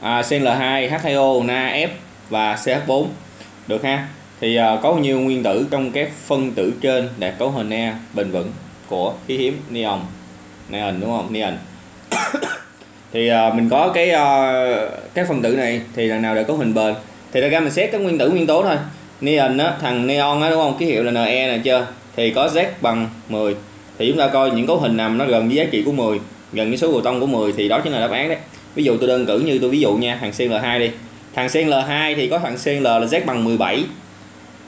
à, CL2 H2O NaF và CH4 được ha? Thì uh, có bao nhiêu nguyên tử trong các phân tử trên để cấu hình E bền vững của khí hiếm neon? Neon đúng không? Neon. Thì uh, mình có cái à, uh, các phân tử này thì lần nào để cấu hình bền? Thì ra mình xét các nguyên tử nguyên tố thôi. Neon á thằng neon á đúng không? Ký hiệu là Ne này chưa? Thì có Z bằng 10 thì chúng ta coi những cấu hình nằm nó gần với giá trị của 10 gần với số proton của 10 thì đó chính là đáp án đấy ví dụ tôi đơn cử như tôi ví dụ nha thằng CL2 đi. Thằng CL2 thì có thằng CL là Z bằng 17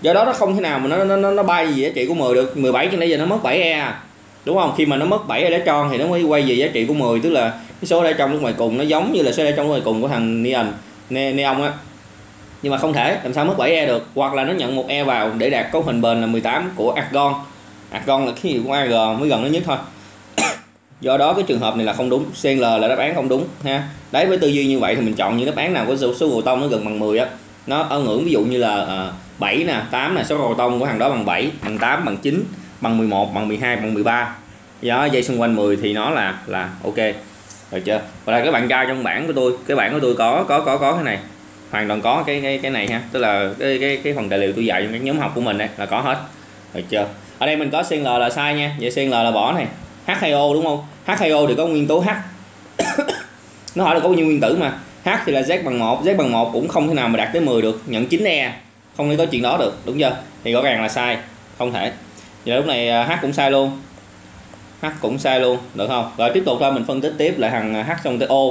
do đó nó không thể nào mà nó nó nó bay gì giá trị của 10 được. 17 cho nãy giờ nó mất 7 e à. Đúng không? Khi mà nó mất 7 electron thì nó mới quay về giá trị của 10 tức là cái số electron lúc ngoài cùng nó giống như là số electron ngoài cùng của thằng neon ne, neon á. Nhưng mà không thể làm sao mất 7 e được? Hoặc là nó nhận một e vào để đạt cấu hình bền là 18 của argon. Argon là cái gì của ag mới gần nó nhất thôi do đó cái trường hợp này là không đúng CL là đáp án không đúng ha. Đấy với tư duy như vậy thì mình chọn những đáp án nào có số, số cầu tông nó gần bằng 10 á. Nó ở ngưỡng ví dụ như là à, 7 nè 8 nè số cầu tông của thằng đó bằng 7 bằng 8 bằng 9 bằng 11 bằng 12 bằng 13 do dây xung quanh 10 thì nó là là ok. Được chưa? Và là các bạn trai trong bảng của tôi cái bảng của tôi có có có có cái này. Hoàn toàn có cái cái cái này ha. Tức là cái cái cái phần tài liệu tôi dạy trong các nhóm học của mình đây là có hết. Được chưa? Ở đây mình có CL là sai nha. Vậy CL là bỏ này. H2O đúng không? H2O thì có nguyên tố H. Nó hỏi là có bao nhiêu nguyên tử mà? H thì là Z bằng 1 Z bằng 1 cũng không thể nào mà đạt tới 10 được nhận 9 E. Không thể có chuyện đó được đúng chưa? Thì rõ ràng là sai không thể. Giờ lúc này à, H cũng sai luôn. H cũng sai luôn được không? Rồi tiếp tục thôi mình phân tích tiếp lại thằng à, H trong tới O.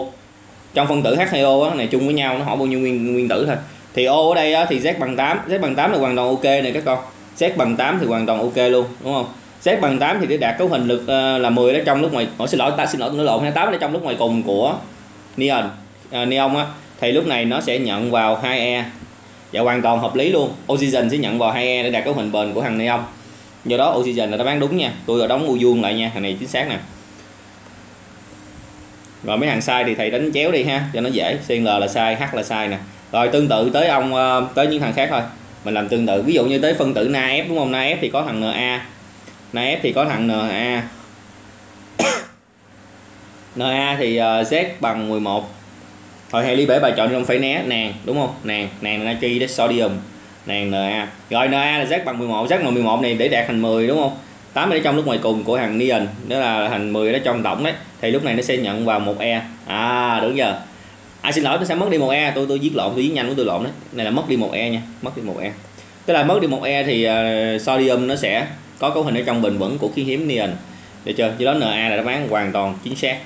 Trong phân tử H2O á, này chung với nhau nó hỏi bao nhiêu nguyên nguyên tử thôi. Thì O ở đây á, thì Z bằng 8 Z bằng 8 là hoàn toàn ok này các con. Z bằng 8 thì hoàn toàn ok luôn đúng không? Xét bằng 8 thì để đạt cấu hình lực ờ, là 10 ở trong lúc ngoài Ủa, xin lỗi ta xin lỗi tôi nói lộn 8 ở trong lúc ngoài cùng của neon. Uh, neon á thì lúc này nó sẽ nhận vào 2E và dạ, hoàn toàn hợp lý luôn. Oxygen sẽ nhận vào 2E để đạt cấu hình bền của thằng neon. Do đó oxygen là đáp án đúng nha. Tôi rồi đóng u vuông lại nha thằng này chính xác nè. Rồi mấy hàng sai thì thầy đánh chéo đi ha cho nó dễ. CL là sai H là sai nè. Rồi tương tự tới ông ờ, tới những thằng khác thôi. Mình làm tương tự. Ví dụ như tới phân tử na f đúng không? Na f thì có thằng Na NaF thì có thằng Na Na thì uh, Z bằng 11 Thôi hay lý bể bài chọn không phải né nàng đúng không? Nàng nàng là natri sodium. Nàng Na rồi Na là Z bằng 11 Z bằng 11 này để đạt thành 10 đúng không? 8 ở trong lúc ngoài cùng của hàng neon đó là thành 10 ở trong tổng đấy. Thì lúc này nó sẽ nhận vào một e. À đúng giờ. À xin lỗi nó sẽ mất đi một e. Tôi tôi viết lộn tôi viết nhanh của tôi lộn đấy. Này là mất đi một e nha mất đi một e. Tức là mất đi một e thì uh, sodium nó sẽ có cấu hình ở trong bình vững của khí hiếm neon. Được chưa? Do đó Na là đáp án hoàn toàn chính xác.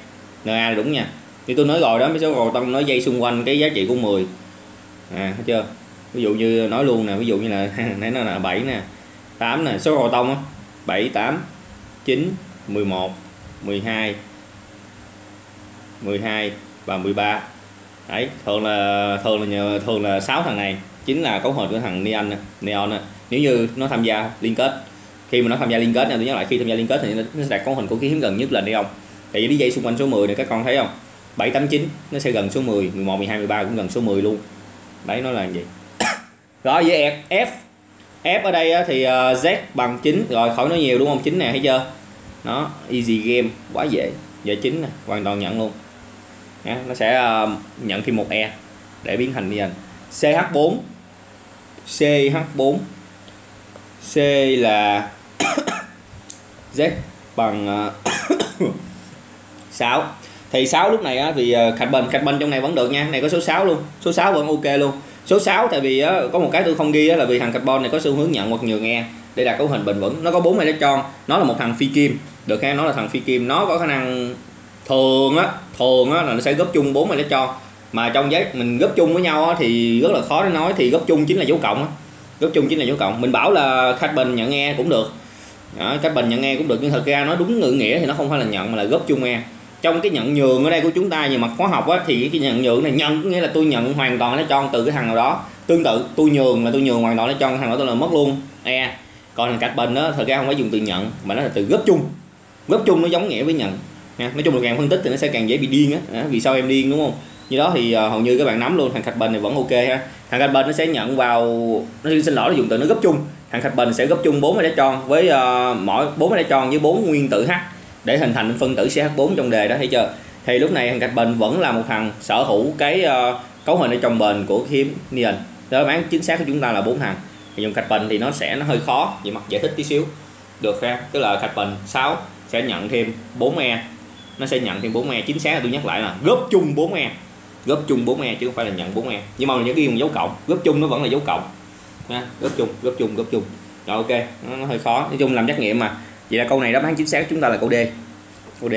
Na là đúng nha. Như tôi nói rồi đó, mấy số cầu tông nói dây xung quanh cái giá trị của 10 à thấy chưa? Ví dụ như nói luôn nè, ví dụ như là nãy nó là 7 nè. 8 nè, số cầu tông á. 7 8 9 11 12 12 và 13 đấy, thường là thường là nhờ, thường là 6 thằng này. Chính là cấu hình của thằng neon neon nếu như nó tham gia liên kết khi mà nó tham gia liên kết nha, tôi nhớ lại, khi tham gia liên kết thì nó sẽ đạt con hình của khí hiếm gần nhất là neon thì cái dây xung quanh số 10 này, các con thấy không? 789 nó sẽ gần số 10 11 12 13 cũng gần số 10 luôn. Đấy, nó là gì? Rồi với F F ở đây thì ờ, Z bằng 9 rồi, khỏi nói nhiều đúng không? 9 nè, thấy chưa? Nó easy game, quá dễ. Giờ 9 nè, hoàn toàn nhận luôn. Nó sẽ ờ, nhận thêm một E để biến thành neon CH4 CH4 C là Z bằng à, 6 thì 6 lúc này á, thì cạch bình cạch bình trong này vẫn được nha. Này có số 6 luôn. Số 6 vẫn ok luôn. Số 6 tại vì á, có một cái tôi không ghi á, là vì thằng carbon này có xu hướng nhận hoặc nhường nghe để đạt cấu hình bền vững. Nó có bốn electron. Nó là một thằng phi kim. Được ha nó là thằng phi kim. Nó có khả năng thường á thường á là nó sẽ góp chung bốn electron. Mà trong giấy mình góp chung với nhau á, thì rất là khó để nói. Thì góp chung chính là dấu cộng á. góp chung chính là dấu cộng. Mình bảo là khách bình nhận nghe cũng được đó, cách bình nhận e cũng được nhưng thật ra nó đúng ngữ nghĩa thì nó không phải là nhận mà là góp chung e trong cái nhận nhường ở đây của chúng ta về mặt khoa học á, thì cái nhận nhường này nhận có nghĩa là tôi nhận hoàn toàn nó cho từ cái thằng nào đó. Tương tự tôi nhường là tôi nhường hoàn toàn nó cho thằng đó tôi là mất luôn e còn thằng cạch bình đó thật ra không phải dùng từ nhận mà nó là từ góp chung. Góp chung nó giống nghĩa với nhận nha. Nói chung là càng phân tích thì nó sẽ càng dễ bị điên á vì sao em điên đúng không? Như đó thì uh, hầu như các bạn nắm luôn thằng thạch bình này vẫn ok ha. Thằng thạch bình nó sẽ nhận vào nó xin lỗi nó dùng từ nó gấp chung hạt thạch bình sẽ góp chung 4 electron với uh, mỗi 4 electron với 4 nguyên tử H để hình thành phân tử CH4 trong đề đó thấy chưa? Thì lúc này hạt thạch bình vẫn là một thằng sở hữu cái uh, cấu hình ở trong bền của khiếm Neon đó bán chính xác của chúng ta là bốn thằng. Thì dùng thạch bình thì nó sẽ nó hơi khó về mặt giải thích tí xíu. Được ha tức là thạch bình 6 sẽ nhận thêm 4 e. Nó sẽ nhận thêm 4 e. Chính xác là tôi nhắc lại là góp chung 4 e. Góp chung 4 e chứ không phải là nhận 4 e. Nhưng mà những ghi bằng dấu cộng góp chung nó vẫn là dấu cộng ha, góp chung góp chung góp chung. Rồi ok. Nó, nó hơi khó. Nói chung làm trắc nghiệm mà. Vậy là câu này đáp án chính xác chúng ta là câu D. Câu D.